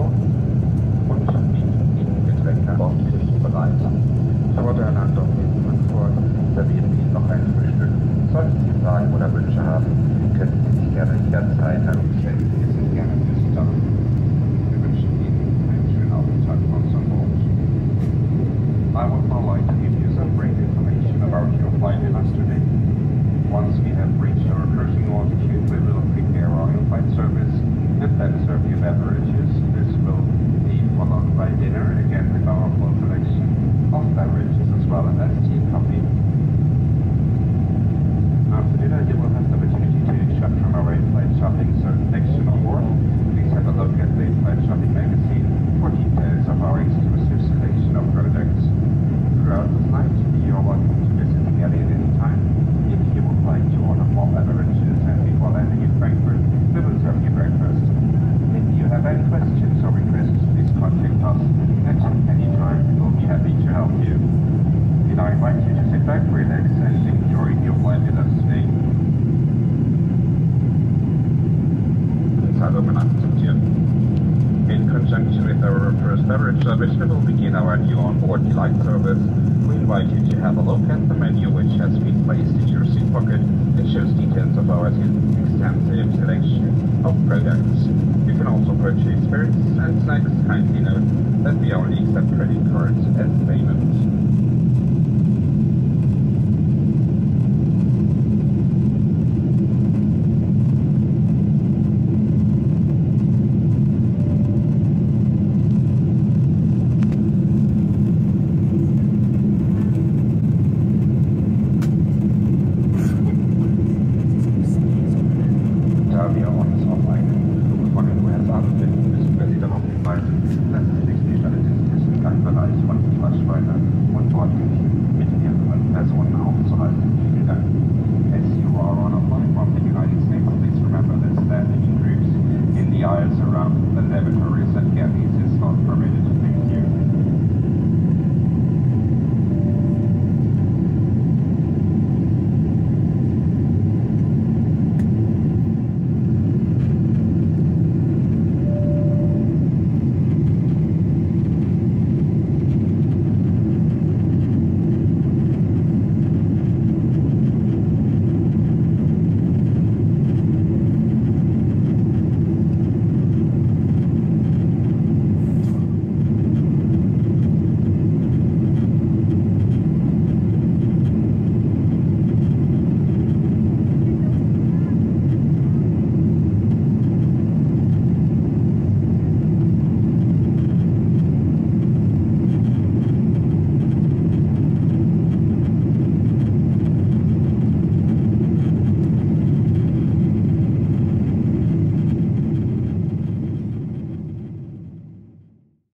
und bieten Ihnen Getränke wortlich bereit. Vor der Landung in Frankfurt servieren Ihnen noch ein Frühstück. Sollten Sie Fragen oder Wünsche haben, können Sie sich gerne jederzeit an uns wenden. Wir sind gerne für Sie da. Wir wünschen Ihnen einen schönen Aufenthalt an Bord. I would now like to give you some brief information about your flight us today. Once we have reached our cruising altitude, we will prepare our in-flight service and then serve you beverages. This will be followed by dinner, again with our full collection of beverages as well as tea and coffee. After dinner, you will have the opportunity to shop from our in-flight shopping section on board. Please have a look at the in-flight shopping magazine for details of our exclusive selection of products. Throughout the flight, you are welcome to visit the galley at any time. If you would like to order more beverages and before landing in Frankfurt, we will serve you breakfast. If you have any questions or requests, please contact us at any time. We'll be happy to help you. We now invite you to sit back, relax, and enjoy your today. Salve akzeptieren. In conjunction with our first beverage service, we will begin our new onboard delight service. We invite you to have a look at the menu which has been placed in your seat pocket. It shows details of our extensive selection of products. You can also purchase spirits and snacks. Kindly note that we only accept credit cards as payment. Arabia on es online. Und man kann USA finden, ist wenn Sie darauf hinweisen, dass es sich die Statistischen ist kein Bereich von Falschweine und dort mit mehreren Personen aufzuhalten. As you are on a flight from the United States, please remember that standing in groups in the aisles around the lavatories and galleys is not